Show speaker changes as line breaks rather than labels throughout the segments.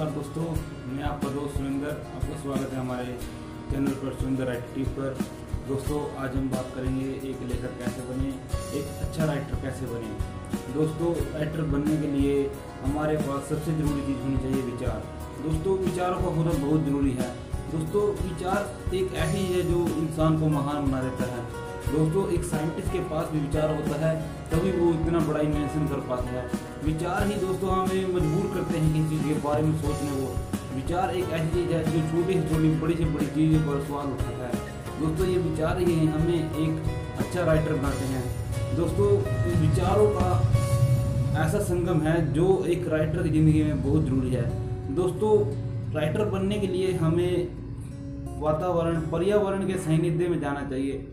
नमस्कार दोस्तों, मैं आपका दोस्त सुरेंद्र, आपका स्वागत है हमारे चैनल पर सुरेंद्र राइटर पर। दोस्तों, आज हम बात करेंगे एक लेखक कैसे बने, एक अच्छा राइटर कैसे बने। दोस्तों राइटर बनने के लिए हमारे पास सबसे ज़रूरी चीज़ होनी चाहिए विचार। दोस्तों, विचारों का होना बहुत ज़रूरी है। दोस्तों, विचार एक ऐसी है जो इंसान को महान बना देता है। दोस्तों, एक साइंटिस्ट के पास भी विचार होता है, तभी वो इतना बड़ा इन्वेंशन कर पाता है। विचार ही दोस्तों हमें मजबूर करते हैं किसी चीज़ के बारे में सोचने को। विचार एक ऐसी चीज़ है जो छोटी से छोटी, बड़ी से बड़ी चीज़ों पर सवाल उठाता है। दोस्तों, ये विचार ही हमें एक अच्छा राइटर बनाते हैं। दोस्तों, विचारों का ऐसा संगम है जो एक राइटर की ज़िंदगी में बहुत ज़रूरी है। दोस्तों राइटर बनने के लिए हमें वातावरण, पर्यावरण के सानिध्य में जाना चाहिए।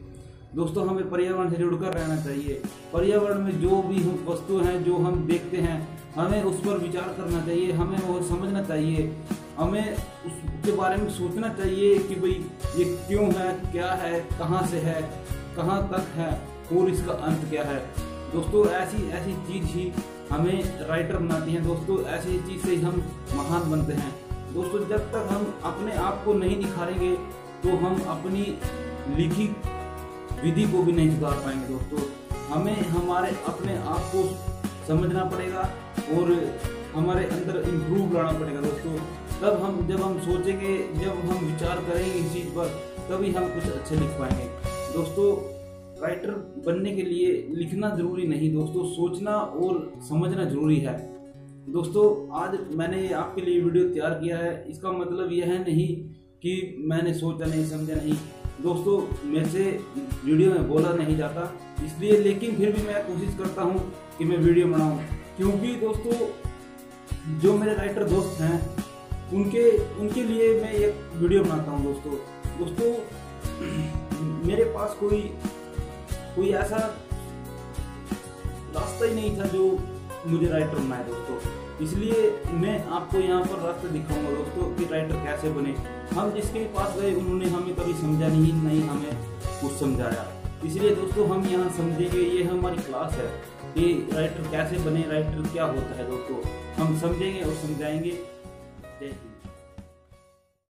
दोस्तों, हमें पर्यावरण से जुड़कर रहना चाहिए। पर्यावरण में जो भी वस्तु हैं, जो हम देखते हैं, हमें उस पर विचार करना चाहिए, हमें वो समझना चाहिए। हमें उसके बारे में सोचना चाहिए कि भाई, ये क्यों है, क्या है, कहाँ से है, कहाँ तक है, और इसका अंत क्या है। दोस्तों, ऐसी ऐसी चीज़ ही हमें राइटर बनाती हैं। दोस्तों, ऐसी चीज़ से ही हम महान बनते हैं। दोस्तों, जब तक हम अपने आप को नहीं निखारेंगे तो हम अपनी लिखी विधि को भी नहीं सुधार पाएँगे दोस्तों। हमें हमारे अपने आप को समझना पड़ेगा और हमारे अंदर इम्प्रूव लाना पड़ेगा दोस्तों। तब हम, जब हम सोचेंगे, जब हम विचार करेंगे इस चीज़ पर, तभी हम कुछ अच्छे लिख पाएँगे। दोस्तों राइटर बनने के लिए लिखना ज़रूरी नहीं दोस्तों, सोचना और समझना ज़रूरी है। दोस्तों, आज मैंने आपके लिए वीडियो तैयार किया है। इसका मतलब यह है नहीं कि मैंने सोचा नहीं, समझा नहीं। दोस्तों मेरे से वीडियो में बोला नहीं जाता, इसलिए लेकिन फिर भी मैं कोशिश करता हूँ कि मैं वीडियो बनाऊँ। क्योंकि दोस्तों, जो मेरे राइटर दोस्त हैं, उनके उनके लिए मैं एक वीडियो बनाता हूँ दोस्तों। दोस्तों, मेरे पास कोई कोई ऐसा रास्ता ही नहीं था जो मुझे राइटर बनाए दोस्तों। इसलिए मैं आपको यहाँ पर रास्ता दिखाऊँगा दोस्तों कि राइटर कैसे बने। हम जिसके पास गए, उन्होंने हमें कभी समझा नहीं नहीं हमें कुछ समझाया। इसलिए दोस्तों हम यहाँ समझेंगे, ये हमारी क्लास है कि राइटर कैसे बने राइटर क्या होता है दोस्तों। हम समझेंगे और समझाएँगे। जय